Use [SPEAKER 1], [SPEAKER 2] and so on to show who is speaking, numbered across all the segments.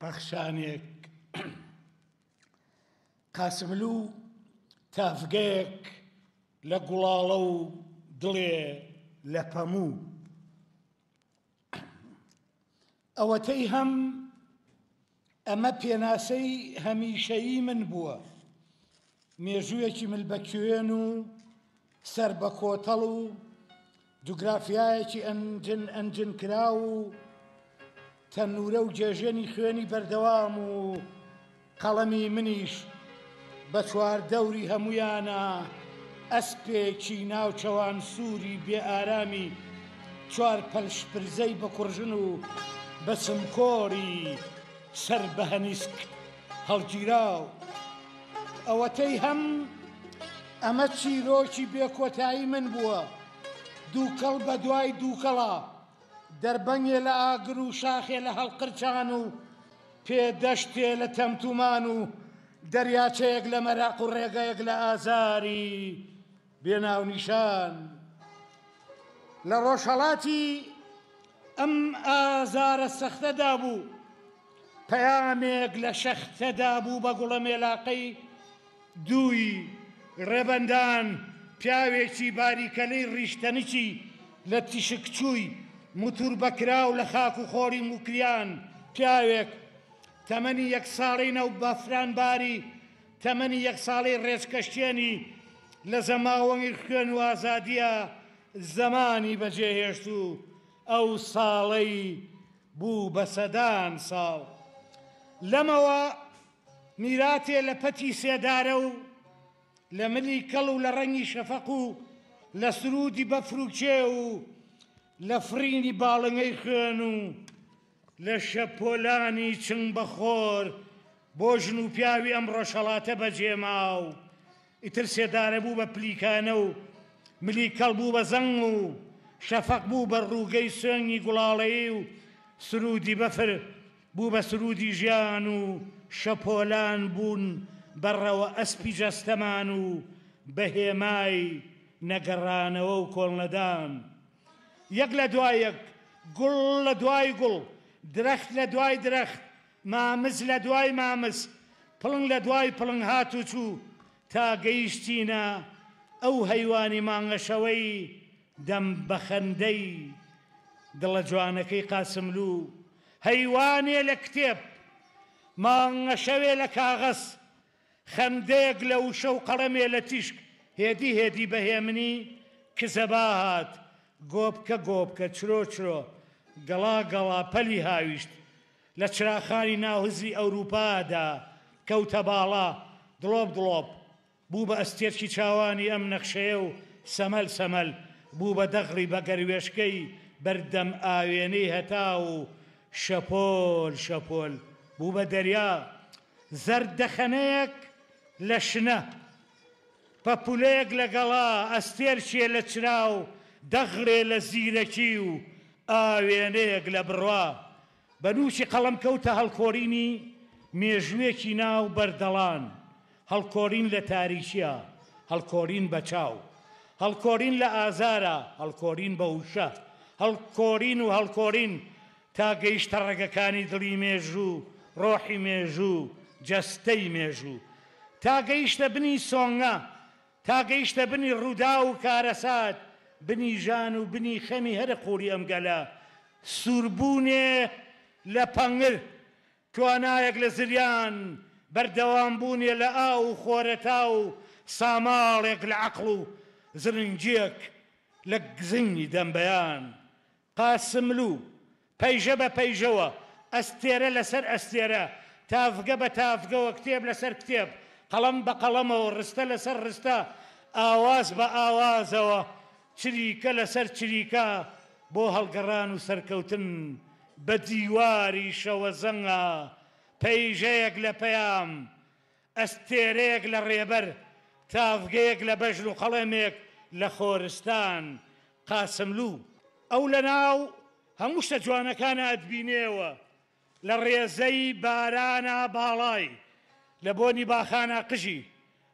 [SPEAKER 1] پەخشانێک، قاسملوو تاڤگەیەک لە گوڵاڵە و دڵێ لە پەموو. ئەوەتەی هەم ئەمە پێناسەی هەمیشەیی من بووە مێژوویەکی مل بە کێوێن و سەر بە کۆتەڵ و جوگرافیایەکی ئەنجن ئەنجن کراو و تەنورە و گێژێنی خوێنی بەردەوام و قەڵەمی منیش بە چوار دەوری هەمویانە ئەسپێکی ناوچەوان سووری بێ ئارامی چوار پەلشپرزەی بە کوڕژن و بە سمکۆری سەر بە هەنیسک هەڵگیراو. ئەوەتەی هەم ئەمە چیرۆکی بێ کۆتایی من بووە، دووکەڵ بە دوای دووکەڵە، دەربەنگێ لە ئاگر و شاخێ لە هەڵقرچان و پێدەشتێ لە تەمتومان و دەریاچەیەک لە مەراق و ڕێگەیەک لە ئازاری بێ ناونیشان لە ڕۆژهەڵاتی ئەم ئازارە سەختەدا بوو پەیامێک لە شەختەدا بوو بە گوڵە مێلاقەی دووی ڕێبەندان پیاوێکی باریکەلەی ڕیشتەنکی لە تیشکچووی موتور بەکراو لە خاک و خۆری موکریان پیاوێک تەمەنی یەک ساڵی نەو بەفران باری تەمەنی یەک ساڵەی ڕێچکەشکێنی لە زەماوەنی خوێن و ئازادییە زمانی بەجێهێشت و ئەو ساڵەی بوو بە سەدان ساڵ. لەمەوە میراتێ لە پەتی سێدارە و لە ملی کەڵ و لە ڕەنگی شەفەق و لە سروودی بەفر و کێو و لە فڕینی باڵەنگەی خوێن و لە شەپۆلانی چنگ بە خۆر بۆ ژن و پیاوی ئەم ڕۆژهەڵاتە بەجێما و ئیتر سێدارە بوو بە پلیکانە و ملی کەڵ بوو بە زەنگ و شەفەق بوو بە ڕووگەی سۆنگی گوڵاڵەیی و سروودی بەفر بوو بە سروودی ژیان و شەپۆلان بوون بە ڕەوە ئەسپی جەستەمان و بە هێمای نەگەڕانەوە و کۆڵنەدان. یەک لە دوای یەک، گوڵ لە دوای گوڵ، درەخت لە دوای درەخت، مامز لە دوای مامز، پڵنگ لە دوای پڵنگ هات و چوو تا گەیشتینە ئەو هەیوانی مانگەشەوەی دەم بە خەندەی دڵە جوانەکەی قاسملوو، هەیوانێ لە کتێب، مانگەشەوێ لە کاغەز. خەمدەیەک لە وشە و قەڵەمێ لە تیشک هێدی هێدی بە هێمنی کزە با هات، گۆپکە گۆپکە، چرۆ چرۆ، گەڵا گەڵا پەلی هاویشت. لە چراخانی ناوهزری ئەورووپا دا کەوتە باڵا، دڵۆپ دڵۆپ بوو بە ئەستێرکی چاوانی ئەم نەخشەیە و سەمەل سەمەل بوو بە دەغڵی بە گەروێشکەی بەردەم ئاوێنەی هەتاو و شەپۆل شەپۆل بوو بە دەریا. زەردەخەنەیەک لە شنە، پەپولەیەک لە گەڵا، ئەستێرچێ لە چراو، دەغڵێ لە زیرەکی و ئاوێنەیەک لە بڕوا، بە نووکی قەڵەم کەوتە هەڵکۆڵینی مێژووێکی ناو بەردەڵان، هەڵکۆڵین لە تاریکیا، هەڵکۆڵین بە چاو، هەڵکۆڵین لە ئازارا، هەڵکۆڵین بە وشە، هەڵکۆڵین و هەڵکۆڵین تا گەیشتە ڕەگەکانی دڵی مێژوو، ڕۆحی مێژوو، جەستەی مێژوو. تا گەیشتە بنی سۆنگە، تا گەیشتە بنی ڕووداو و کارەسات، بنی ژان و بنی خەمی هەرە قووڵی ئەم گەلە. سووربوونێ لە پەنگر، توانایەک لە زریان، بەردەوامبوونێ لە ئاو و خۆرەتا و ساماڵێک لە عەقڵ و زرنگییەک لە گزنگی دەمبەیان. قاسملوو، پەیژە بە پەیژەوە، ئەستێرە لەسەر ئەستێرە، تاڤگە بە تاڤگەوە، کتێب لەسەر کتێب، قەڵەم بە قەڵەمەوە، ڕستە لەسەر ڕستە، ئاواز بە ئاوازەوە، چریکە لەسەر چریکە، بۆ هەڵگەڕان و سەرکەوتن بە دیواری شەوەزەنگا، پەیژەیەک لە پەیام، ئەستێرەیەک لە ڕێبەر، تاڤگەیەک لە بەژن و قەڵەمێک لە خۆرستان. قاسملوو. ئەو لە ناو هەموو شتە جوانەکانا ئەتبینێوە، لە ڕێزەی بارانا باڵای، لە بۆنی باخانا قژی،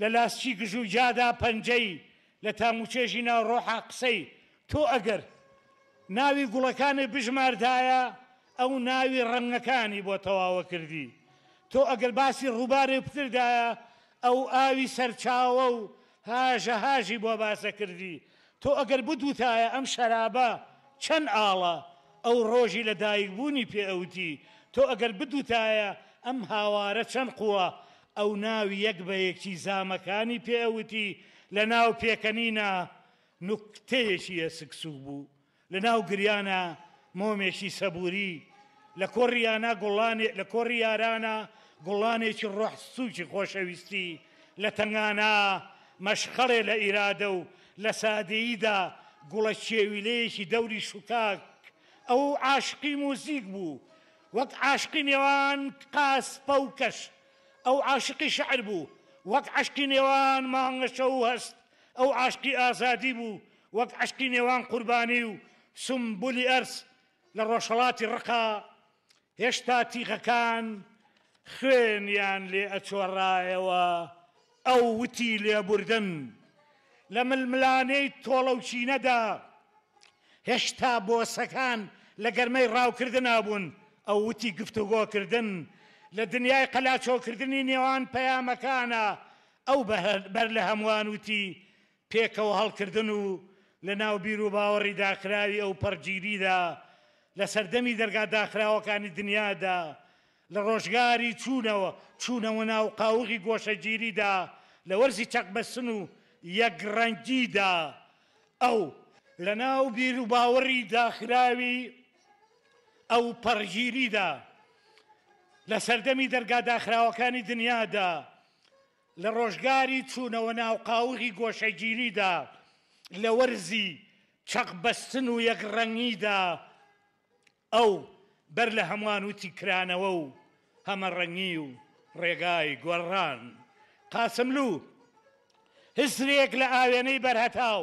[SPEAKER 1] لە لاسچی گژوگیادا پەنجەی، لە تاموچێژی ناو ڕۆحا قسەی. تۆ ئەگەر ناوی گوڵەکانت بژماردایە، ئەو ناوی ڕەنگەکانی بۆ تەواوە کردی تۆ ئەگەر باسی ڕوبارێ بکردایە ئەو ئاوی سەرچاوە و هاژە هاژی بۆ باسەکردی تۆ ئەگەر بدوتایە ئەم شەرابە چەن ئاڵە ئەو ڕۆژی لە دایک بوونی پێ ئەوتی تۆ ئەگەر بدوتایە ئەم هاوارە چەن قووە ئەو ناوی یەک بە یەکی زامەکانی پێ ئەوتی لە ناو پێکەنینا نوکتەیەکی ئێسک سوک بوو لە ناو گریانا مۆمێکی سەبووری، لە کۆڕی یانا گوڵانێ لە کۆڕی یارانا گوڵانێکی ڕۆح سووکی خۆشەویستی، لە تەنگانا مەشخەڵێ لە ئیرادە و لە سادەییدا گوڵە کێویلەیەکی دەوری شوکاک. ئەو عاشقی موزیک بوو، وەک عاشقی نێوان قاسپە و کەش. ئەو عاشقی شعر بوو، وەک عەشقی نێوان مانگەشەو و هەست. ئەو عاشقی ئازادی بوو، وەک عەشقی نێوان قوربانی و سومبولی ئەرز لە ڕۆژهەڵاتی ڕقا، هێشتا تیغەکان خوێنیان لێ ئەچۆڕایەوە، ئەو وتی لێبوردن لە ململانێی تۆڵەوچینەدا، هێشتا بۆسەکان لە گەرمەی ڕاوکردنا بوون، ئەو وتی گفتوگۆکردن لە دنیای قەلاچۆکردنی نێوان پەیامەکانا، ئەو بەرلەهەموان وتی پێکەوە هەڵکردن و لە ناو بیروباوەڕی داخراوی ئەوپەڕگیریدا لە سەردەمی دەرگا داخراوەکانی دنیادا، لە ڕۆژگاری چوونەوە چوونەوە ناو قاوغی گۆشەگیریدا، لە وەرزی چەقبەستن و یەکڕەنگیدا، ئەو. لە ناو بیروباوەڕی داخراوی ئەوپەڕگیریدا، لە سەردەمی دەرگا داخراوەکانی دنیادا، لە ڕۆژگاری چوونەوە ناو قاوغی گۆشەگیریدا، لە وەرزی چەق بەستن و یەک ڕەنگیدا، ئەو بەر لە هەمووان وتی کرانەوە و هەمەڕەنگی و ڕێگای گۆڕان. قاسملوو هزرێک لە ئاوێنەی بەرهەتاو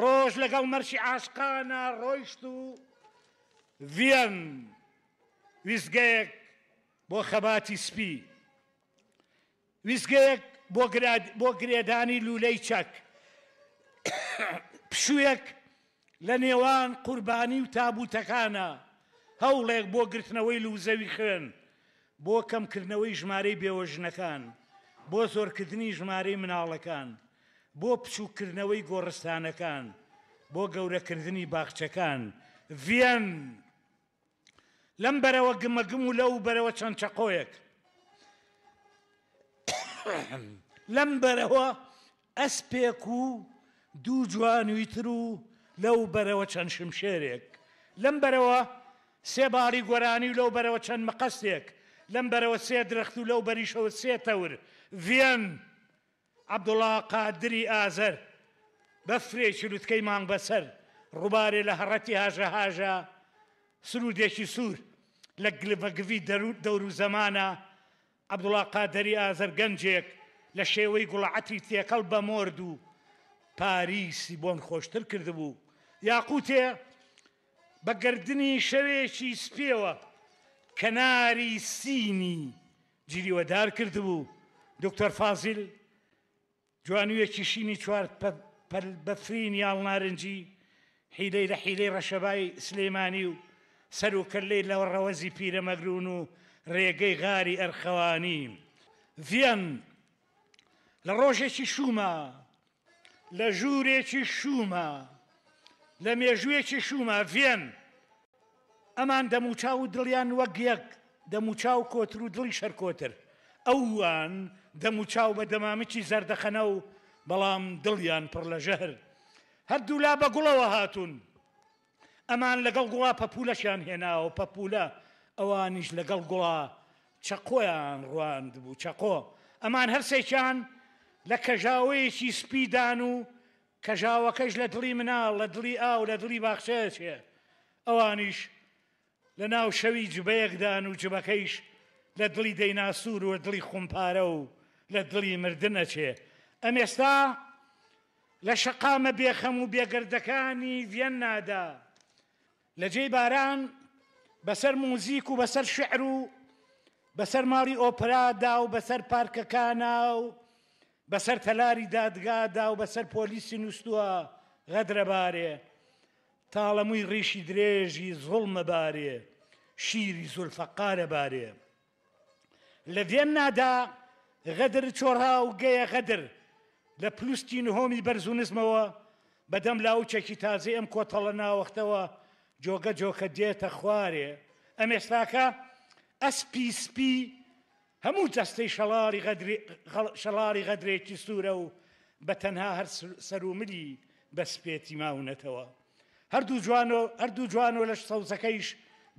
[SPEAKER 1] ڕۆژ لەگەڵ مەرشی عاشقانا ڕۆیشت و ڤیەن ویستگەیەک بۆ خەباتی سپی ویستگەیەک بۆ گرێدانی لوولەی چەک پشوویەک لە نێوان قوربانی و تابوتەکانە هەوڵێک بۆ گرتنەوەی لوزەوی خوێن بۆ کەمکردنەوەی ژمارەی بێوەژنەکان بۆ زۆرکردنی ژمارەی مناڵەکان بۆ بچووککردنەوەی گۆڕستانەکان، بۆ گەورەکردنی باخچەکان. ڤیەن، لەم بەرەوە گمەگم و لەو بەرەوە چەند چەقۆیەک. لەم بەرەوە ئەسپێک و دوو جوانووی تر و لەو بەرەوە چەند شمشێرێک. لەم بەرەوە سێ باڵی گۆرانی و لەو بەرەوە چەند مقەستێک. لەم بەرەوە سێ درەخت و لەو بەریشەوە سێ تەور. ڤیەن. عەبدوڵا قادری ئازەر، بەفرێکی لوتکەی مانگ بەسەر ڕووبارێ لە هەڕەتی هاژە هاژە، سروودێکی سوور لە گلڤەگڤی دەورو زەمانە، عەبدوڵا قادری ئازەر گەنجێک لە شێوەی گوڵە عەتری تێکەڵ بە مۆرد و پاریسی بۆن خۆشتر کردبوو، یاقووتێ بە گەردنی شەوێکی سپییەوە کەناری سینی گیریوەدار کردبوو، دوکتور فازیل جوانوویەکی شینی چوار پەل بەفرینی ئاڵنارنجی حیلەی لە حیلەی ڕەشەبای سلێمانی و سەر و کەللەی لە ڕەوەزی پیرەمەگروون و ڕێگەی غاری ئەرخەوانی ڤیەن لە ڕۆژێکی شووما لە ژوورێکی شووما لە مێژوویەکی شووما ڤێن ئەمان دەموچاو و دڵیان وەک یەک دەموچاو کۆتر و دڵی شەرکۆتر ئەوان دەموچاو بە دەمامکی زەردەخەنە و بەڵام دڵیان پڕ لە ژەهر هەردوولا بە گوڵەوە هاتوون ئەمان لەگەڵ گوڵا پەپوولەشیان هێناوە و پەپوولە ئەوانیش لەگەڵ گوڵا چەقۆیان ڕواندبوو چەقۆ ئەمان هەرسێکیان لە کەژاوەیەکی سپی دان و کەژاوەکەش لە دڵی مناڵ لە دڵی ئاو لە دڵی باخچەیەکێ ئەوانیش لە ناو شەوی جبەیەک دان و جبەکەیش لە دڵی دەیناسور و لە دڵی خومپارە و لە دڵی مردن ئەچێ. ئەمێستا لە شەقامە بێخەم و بێگەردەکانی ڤیەننادا لە جێی باران بە سەر موزیک و بە سەر شعر و بە سەر ماڵی ئۆپرادا و بە سەر پارکەکانا و بە سەر تەلاری دادگادا و بە سەر پۆلیسی نووسوە غەدرەبارێ. تاڵە مووی ڕیشی درێژی زوڵمە بارێ شیری زولفەقارە بارێ لە ڤێننادا غەدر چۆڕا و گەیە غەدر لە پلوستی نهۆمی بەرز و نزمەوە بەدەم لاوچێکی تازی ئەم کۆتەڵە ناوەختەوە جۆگە جۆکە دێتە خوارێ ئەمێستاکە ئەسپی سپی هەموو جەستەی شەڵاڵی غەدرێکی سوورە و بە تەنها هەر سەر و ملی بە سپێتی ماونەتەوە. هەردوو جوانۆ لەش سەوزەکەیش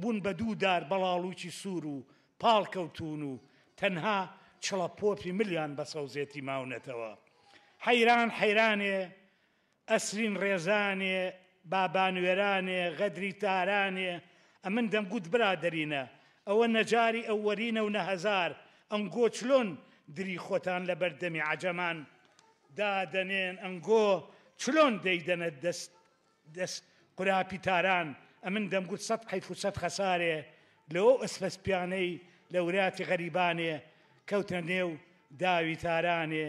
[SPEAKER 1] بوون بە دوو دار بەڵاڵووکی سوور و پاڵ کەوتوون و تەنها چڵەپۆپی ملیان بە سەوزێتی ماونەتەوە. حەیران حەیرانێ ئەسرین ڕێزانێ، بابانوێرانێ، غەدری تارانێ، ئەمن دەمگوت برادەرینە، ئەوە نە جاری ئەوەلینە و نە هەزار، ئەنگۆ چلۆن دری خۆتان لە بەر دەمی عەجەمان دادەنێن، ئەنگۆ چلۆن دەیدەنە دەست دەست قوراپی تاران، ئەمن دەمگوت سەد حەیف و سەد خەسارێ لەوەو ئەسپەسپیانەی لە وراتی غەریبانێ کەوتنە نێو داوی تارانێ،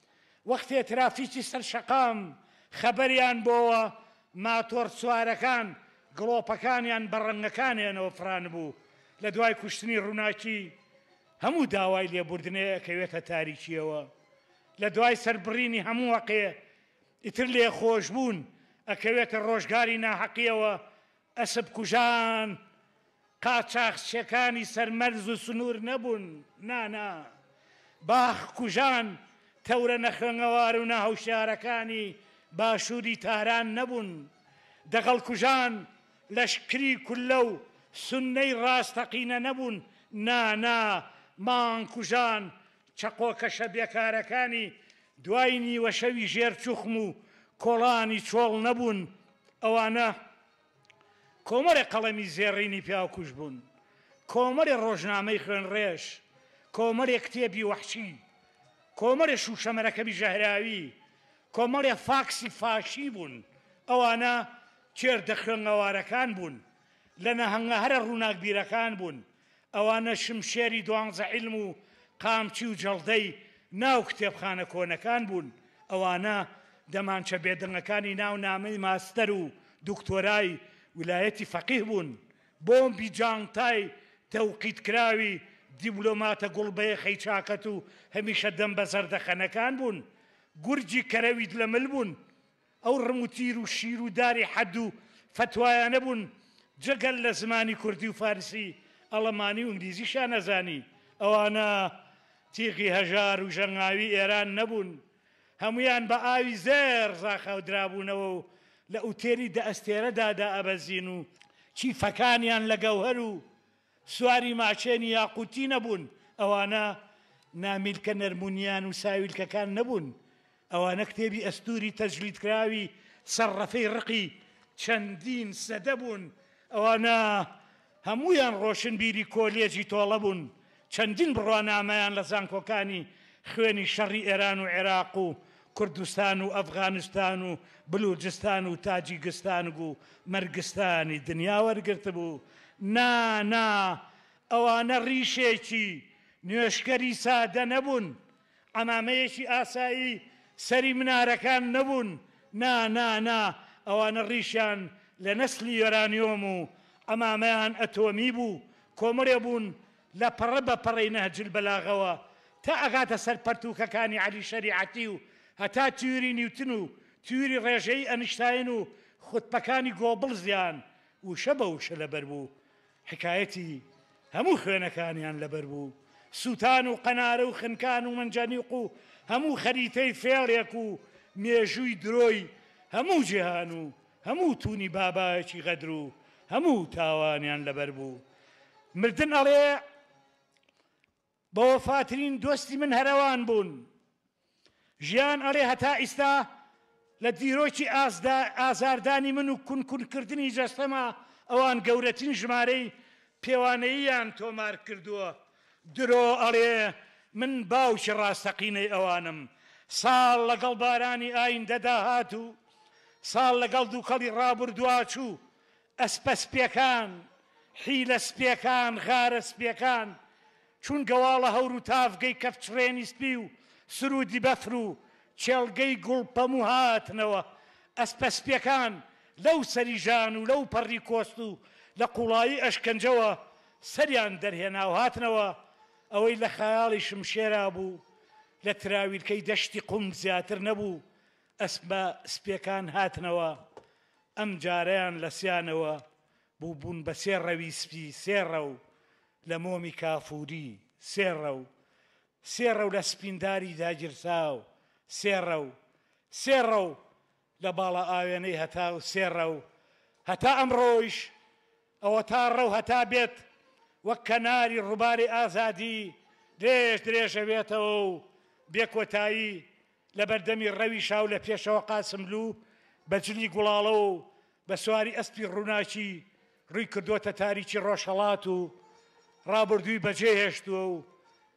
[SPEAKER 1] وەختێ ترافیکی سەر شەقام خەبەریان بۆوە ماتۆڕ سوارەکان گڵۆپەکانیان بە ڕەنگەکانیانەوە فرانبوو لە دوای کوشتنی ڕووناکی هەموو داوای لێبوردنێ ئەکەوێتە تاریکیەوە لە دوای سەربڕینی هەموو وەقێ ئیتر لێ خۆش بوون ئەکەوێتە ڕۆژگاری ناحەقیەوە ئەسپ کوژان قاچاخچیەکانی سەر مەرز و سنور نەبوون نا نا باخ کوژان تەورە نەخوێنەوار و ناهوشیارەکانی باشوری تاران نەبوون دەغەڵ کوژان لەشکری کولە و سونەی ڕاستەقینە نەبوون نا نا مانگ کوژان چەقۆ کەشە بێکارەکانی دوای نیوەشەوی ژێر چوخم و کۆڵانی چۆڵ نەبوون، ئەوانە کۆمەڵێ قەڵەمی زێڕینی پیاوکوژ بوون، کۆمەڵێ ڕۆژنامەی خوێنڕێژ، کۆمەڵێ کتێبی وەحشی، کۆمەڵێ شووشە مەرەکەبی ژەهراوی، کۆمەڵێ فاکسی فاشی بوون، ئەوانە کێردە خوێنگەوارەکان بوون، لە نەهەنگە هەرە ڕووناکبیرەکان بوون، ئەوانە شمشێری دوانزە عیلم و قامچی و جەڵدەی ناو کتێبخانە کۆنەکان بوون، ئەوانە دەمانچە بێدەنگەکانی ناو نامەی ماستەر و دوکتۆرای ولایەتی فەقیه بوون، بۆمبی جانتای تەوقیتکراوی دیبلۆماتە گوڵبەیەخەی چاکەت و هەمیشە دەم بە زەردەخەنەکان بوون، گورجی کەرەوی دلەمل بوون، ئەو ڕم و تیر و شیر و داری حەد و فەتوایانە بوون جگەل لە زمانی کوردی و فارسی ئەڵەمانی و ئنگلیزیشیان نەزانی ئەوانە تیغی هەژار و ژەنگاوی ئێران نەبوون هەموویان بە ئاوی زێڕ زاخاو درابوونەوە و لە ئوتێلی دە ئەستێرەدا دائەبەزین و کیفەکانیان لە گەوهەر و سواری ماچێنی یاقووتی نەبوون، ئەوانە نامیلکە نەرمونیان و ساویلکەکان نەبوون، ئەوانە کتێبی ئەستووری تەجلیدکراوی سەرڕەفەی ڕقی چەندین سەدە بوون، ئەوانە هەموویان ڕۆشنبیری کۆلێجی تۆڵە بوون، چەندین بڕوانامەیان لە زانکۆکانی خوێنی شەڕی ئێران و عێراق و کوردستان و ئەفغانستان و بلوجستان و تاجیکستانگ و مەرگستانی دنیا وەرگرتبوو، نا نا ئەوانە ڕیشێکی نوێژکەری سادە نەبوون، عەمامەیەکی ئاسایی سەری منارەکان نەبوون، نا نا نا ئەوانە ڕیشیان لە نەسلی یۆرانیۆم و عەمامەیان ئەتۆمی بوو، کۆمەڵێ بوون لە پەڕە بە پەڕەی نەهج البلاغەوە تا ئەگاتە سەر پەرتووکەکانی عەلی شەریعەتی و هەتا تیوری نیوتن و تیوری ڕێژەیی ئەنیشتاین و خوتبەکانی گۆبڵزیان وشە بە وشە لەبەر بوو حکایەتی هەموو خوێنەکانیان لەبەر بوو سووتان و قەنارە و خنکان و مەنجەنیق و هەموو خەریتەی فێڵێک و مێژووی درۆی هەموو جیهان و هەموو تونی بابایەکی غەدرو هەموو تاوانیان لەبەر بوو مردن ئەڵێ بەوەفاترین دۆستی من هەرەوان بوون ژیان ئەڵێ هەتا ئیستا لە دیرۆکی ئازدا ئازاردانی من و کونکونکردنی جەستەما ئەوان گەورەترین ژمارەی پێوانەییان تۆمار کردووە درۆ ئەڵێ من باوکی ڕاستەقینەی ئەوانم ساڵ لەگەڵ بارانی ئایندەدا هات و ساڵ لەگەڵ دوکەڵی ڕابوردواچوو ئەسپە سپێکان حیلە سپێکان غارە سپێکان چون گەواڵە هەورو تاڤگەی کەفچڕێنی سپی و سرودی بەفر و کێڵگەی گوڵ پەمو هاتنەوە ئەسپە سپێکان لەو سەری ژان و لەو پەڕی کۆست و لە قوڵایی ئەشکەنجەوە سەریان دەرهێناو هاتنەوە، ئەوەی لە خەیاڵی شمشێرا بوو لە تراویلکەی دەشتی قوم زیاتر نەبوو، ئەسپە سپیەکان هاتنەوە، ئەم جارەیان لە سیانەوە بوو بوون بە سێ ڕەوی سپی سێ ڕەو لە مۆمی کافوری، سێ ڕەو، سێ ڕەو لە سپینداری داگیرساو، سێ ڕەو، سێ ڕەو، لە باڵا ئاوێنەی هەتا و سێ ڕە و هەتا ئەمڕۆیش، ئەوەتا ڕە و هەتا بێت، وەک کەناری ڕووباری ئازادی درێژ درێژ ئەبێتەوە و بێ کۆتایی لە بەردەمی ڕەوی شا و لە پێشەوە قاسملوو بە جلی گوڵاڵە و بە سواری ئەسپی ڕووناکی ڕووی کردۆتە تاریکی ڕۆژهەڵات و ڕابوردووی بەجێ هێشتووە و